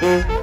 Mm-hmm.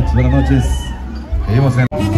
内です。えー、いません。